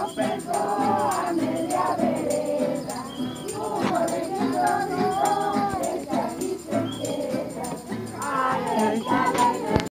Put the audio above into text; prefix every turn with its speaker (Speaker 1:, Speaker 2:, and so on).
Speaker 1: open door.